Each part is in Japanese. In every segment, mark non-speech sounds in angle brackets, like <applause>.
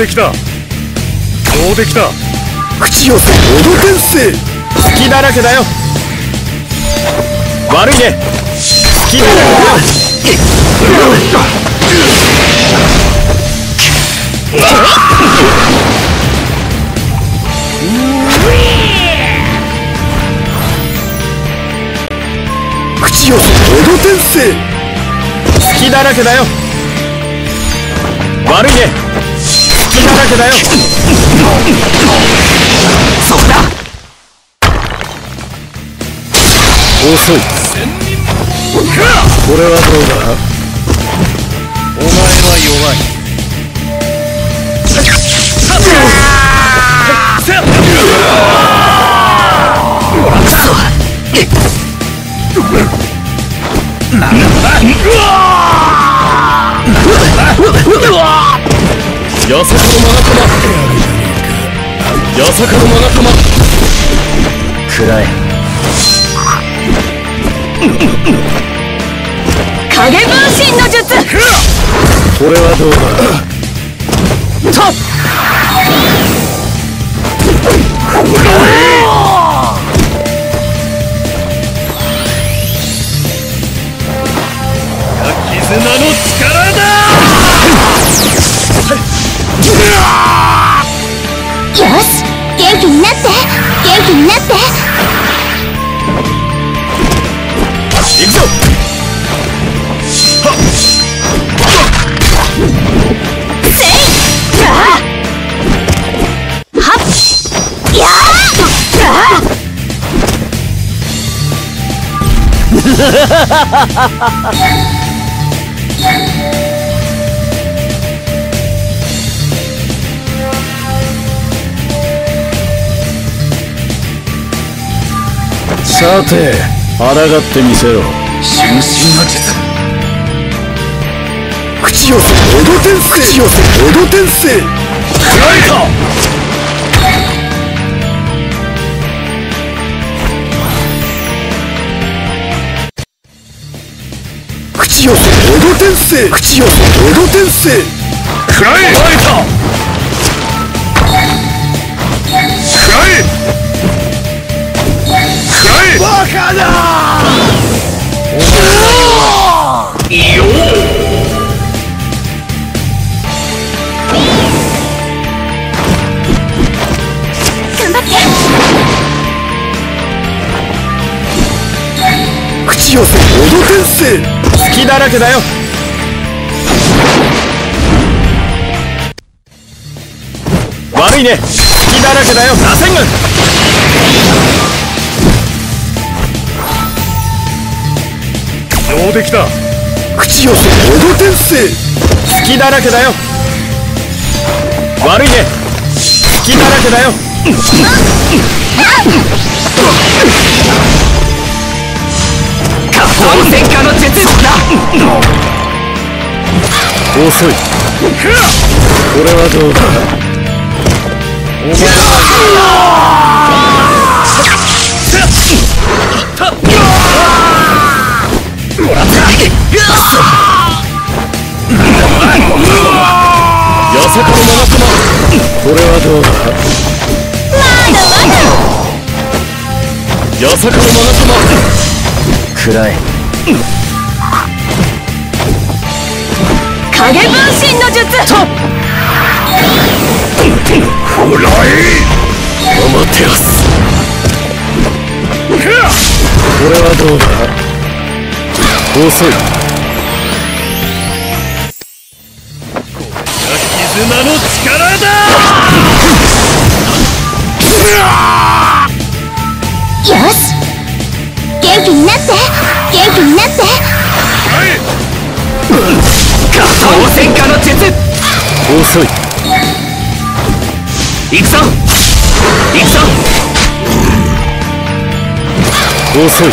上出来だ上出来だ口寄せ隙だらけだよ悪い。ね隙だらけだよ。口寄せ踊天性隙だらけだよ。悪いね隙だらけだよ。そこだ。遅い。これはどうだ？お前は弱いタマ八坂のマガタマ食らえ影分身の術これはどうだと絆の力よし元気になって元気になって。行くぞ。せい。はっ。やーさて抗ってみせろ。瞬身の術口寄せ踊天性口寄せ踊天性食らえた！口寄せ踊天性口寄せ踊天性食らえた！食らえ食らえバカだ！よ頑張っ！て口寄せ隙だらけだよ悪いね。隙だらけだよ。螺旋軍上出来だ。口寄せ踊天性隙だらけだよ。悪いね。隙だらけだよ。戦火の術だ。遅い。これはどうだ。お前はどうだ。様八坂のマガ様食らえ影分身の術フライアマテラスこれはどうだ遅い絆の力だ!よし元気になって!元気になって!下方戦火の術!遅い行くぞ!行くぞ!遅い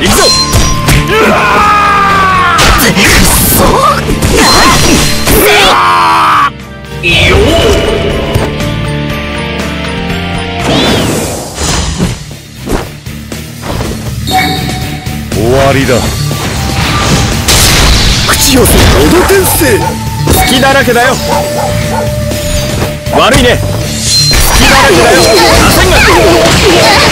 行くぞ!よ終わりだ。口寄せ踊天性隙だらけだよ。悪いね。隙だらけだよ <laughs>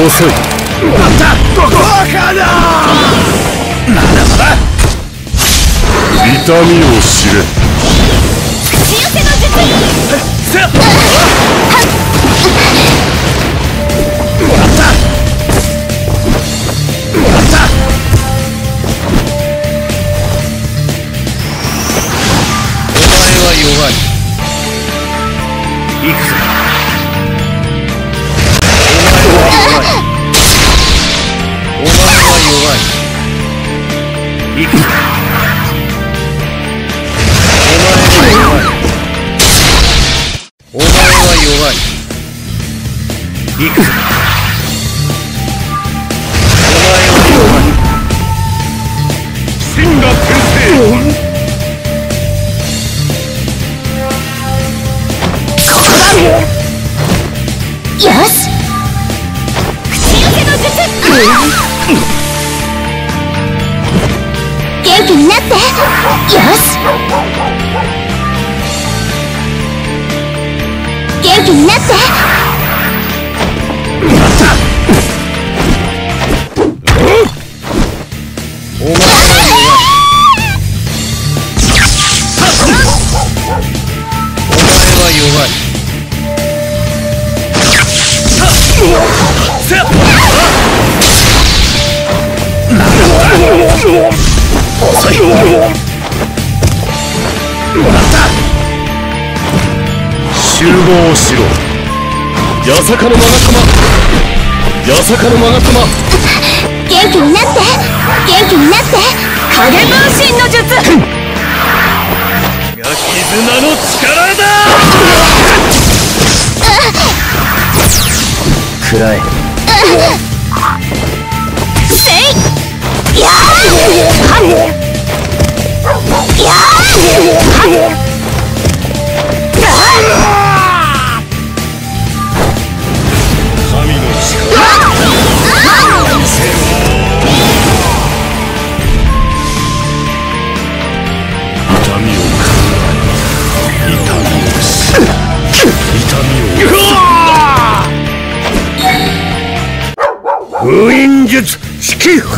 遅い。バカだまだまだ痛みを知れ。口寄せの術せっやったやったお前は弱い。行くぞ弱い。お前は弱い。行くぞお前は弱い。お前は弱い。行く。ぞお前は弱いお前は弱いせっ遅い集合しろ八坂のマガ様八坂のマガ様元気になって元気になって。影分身の術。が絆の力だ。暗い。せい。やー。や神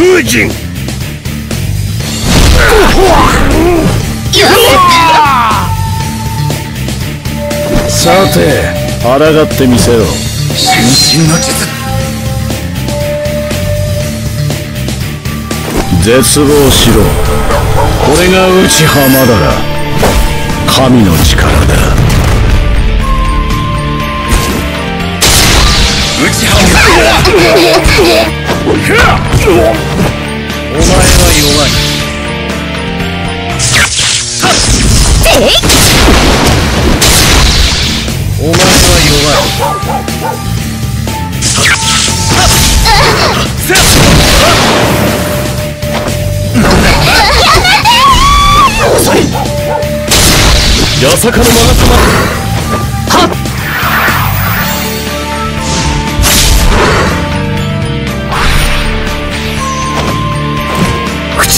式封神さて抗ってみせよ。心身の術絶望しろ。これが内浜だら神の力だ。<laughs> 内浜お前は弱い。お前は弱い。遅い。八坂のマガ様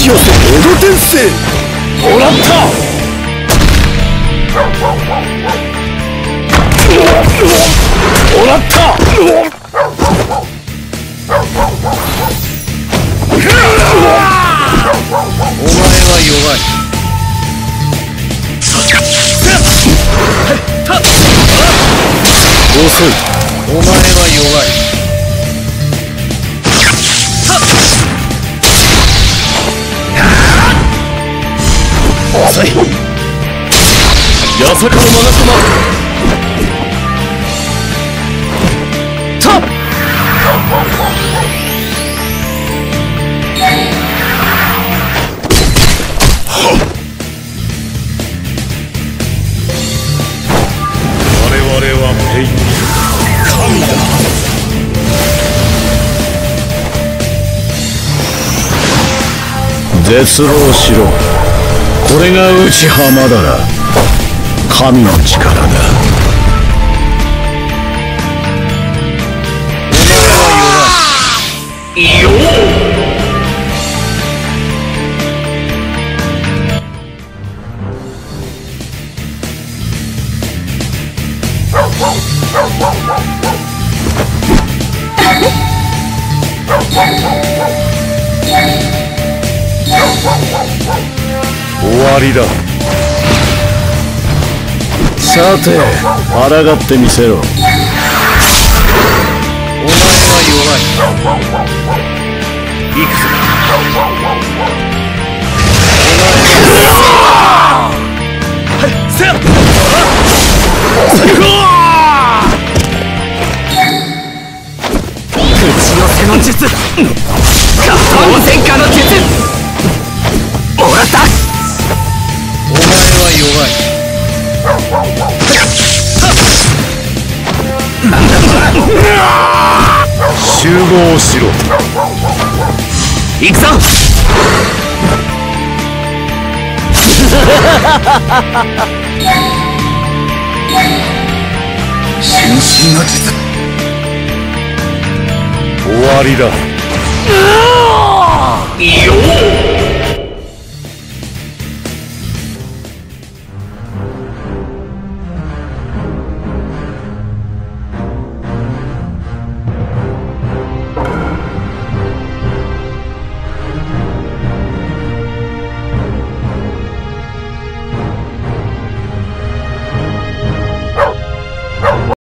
口寄せもらった。もらった。お前は弱い。遅い。お前は弱い遅い。八坂のマガ様たっ我々はペイン神だ。絶望しろ。これが内浜だな。神の力だ。わりだ。さて抗ってみせろ。お前は弱い。いくぞ打ち寄せの術。格闘戦火の術集合しろ。行くぞ。の術終わりだ。よ